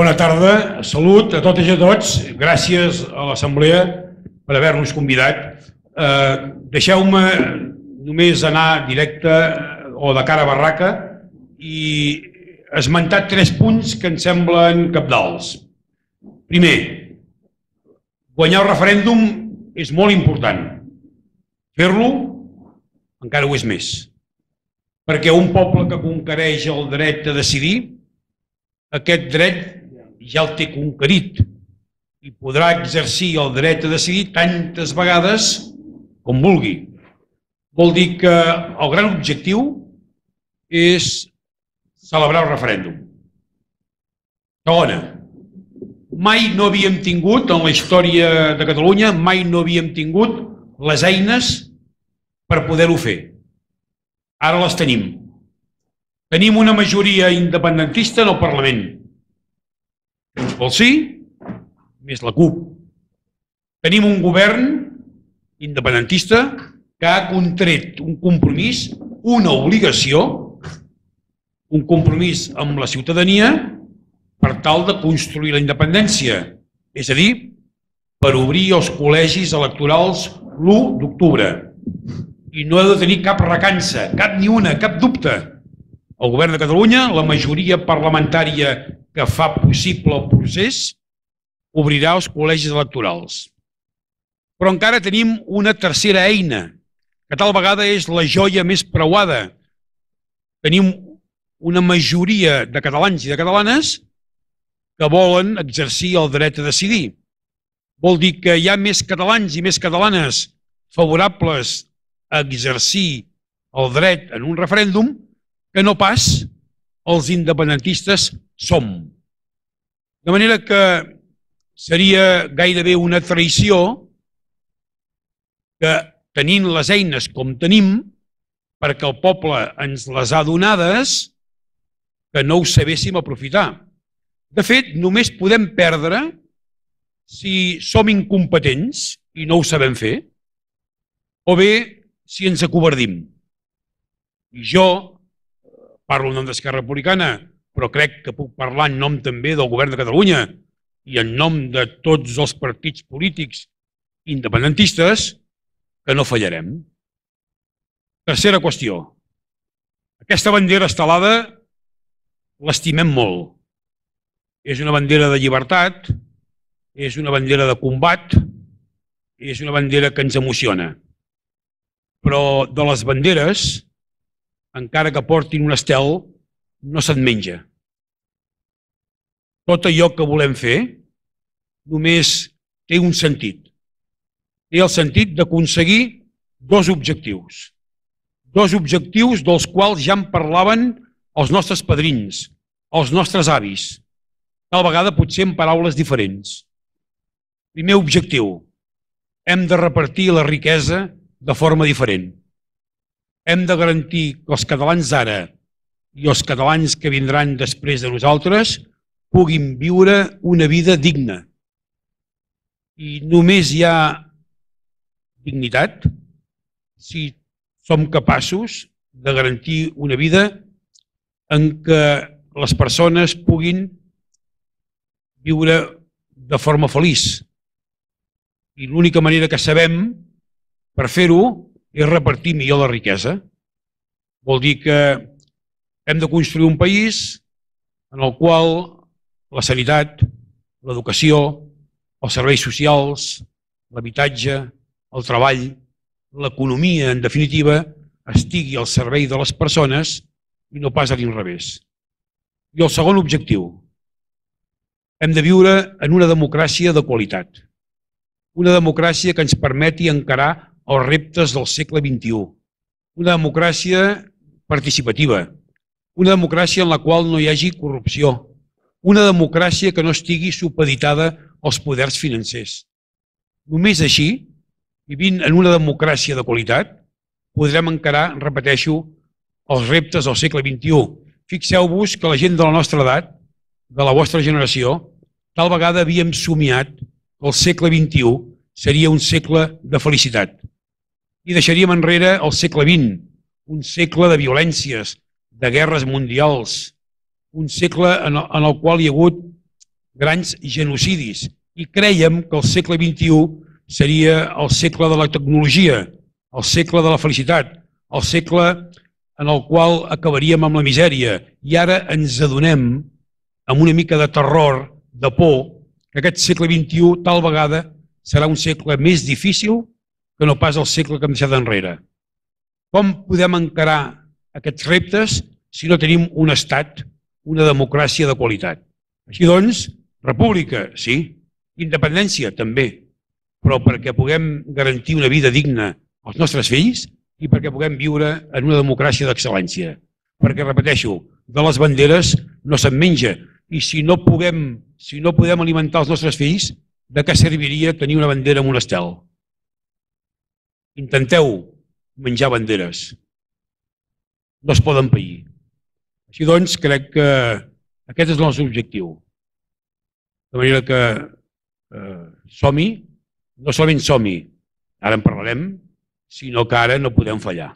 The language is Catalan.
Bona tarda, salut a totes i a tots. Gràcies a l'Assemblea per haver-nos convidat. Eh, Deixeu-me només anar directe eh, o de cara a barraca i esmentar tres punts que em semblen capdals. Primer, guanyar el referèndum és molt important. Fer-lo encara ho és més. Perquè un poble que conquereix el dret a decidir, aquest dret ja el té conquerit i podrà exercir el dret a decidir tantes vegades com vulgui. Vol dir que el gran objectiu és celebrar el referèndum. Segona, mai no havíem tingut, en la història de Catalunya, mai no havíem tingut les eines per poder-ho fer. Ara les tenim. Tenim una majoria independentista en el Parlament Junts pel Sí, més la CUP. Tenim un govern independentista que ha contret un compromís, una obligació, un compromís amb la ciutadania per tal de construir la independència, és a dir, per obrir els col·legis electorals l'1 d'octubre. I no he de tenir cap recança, cap ni una, cap dubte. El govern de Catalunya, la majoria parlamentària que fa possible el procés obrirà els col·legis electorals. Però encara tenim una tercera eina, que tal vegada és la joia més preuada. Tenim una majoria de catalans i de catalanes que volen exercir el dret a decidir. Vol dir que hi ha més catalans i més catalanes favorables a exercir el dret en un referèndum que no pas els independentistes som. De manera que seria gairebé una traïció que tenint les eines com tenim, perquè el poble ens les ha donades, que no ho sabéssim aprofitar. De fet, només podem perdre si som incompetents i no ho sabem fer, o bé si ens acobardim. Jo, parlo en nom d'Esquerra Republicana, però crec que puc parlar en nom també del govern de Catalunya i en nom de tots els partits polítics independentistes que no fallarem. Tercera qüestió. Aquesta bandera estelada l'estimem molt. És una bandera de llibertat, és una bandera de combat, és una bandera que ens emociona. Però de les banderes, encara que portin un estel, no se'n menja. Tot allò que volem fer només té un sentit. Té el sentit d'aconseguir dos objectius. Dos objectius dels quals ja en parlaven els nostres padrins, els nostres avis, tal vegada potser en paraules diferents. Primer objectiu, hem de repartir la riquesa de forma diferent. Hem de garantir que els catalans d'ara i els catalans que vindran després de nosaltres puguin viure una vida digna. I només hi ha dignitat si som capaços de garantir una vida en què les persones puguin viure de forma feliç. I l'única manera que sabem per fer-ho és repartir millor la riquesa. Vol dir que hem de construir un país en el qual la sanitat, l'educació, els serveis socials, l'habitatge, el treball, l'economia, en definitiva, estigui al servei de les persones i no pas a l'inrevés. I el segon objectiu, hem de viure en una democràcia de qualitat. Una democràcia que ens permeti encarar els reptes del segle XXI. Una democràcia participativa, una democràcia en la qual no hi hagi corrupció. Una democràcia que no estigui supeditada als poders financers. Només així, vivint en una democràcia de qualitat, podrem encarar, repeteixo, els reptes del segle XXI. Fixeu-vos que la gent de la nostra edat, de la vostra generació, tal vegada havíem somiat que el segle XXI seria un segle de felicitat. I deixaríem enrere el segle XX, un segle de violències, de guerres mundials, un segle en el, en el qual hi ha hagut grans genocidis i creiem que el segle XXI seria el segle de la tecnologia, el segle de la felicitat, el segle en el qual acabaríem amb la misèria i ara ens adonem amb una mica de terror, de por, que aquest segle XXI tal vegada serà un segle més difícil que no pas el segle que hem deixat enrere. Com podem encarar aquests reptes si no tenim un estat, una democràcia de qualitat? Així doncs, república, sí, independència, també, però perquè puguem garantir una vida digna als nostres fills i perquè puguem viure en una democràcia d'excel·lència. Perquè, repeteixo, de les banderes no se'n menja. I si no, puguem, si no podem alimentar els nostres fills, de què serviria tenir una bandera amb un estel? Intenteu menjar banderes. No es poden pair. Així doncs, crec que aquest és el nostre objectiu. De manera que eh, som-hi, no solament som-hi, ara en parlarem, sinó que ara no podem fallar.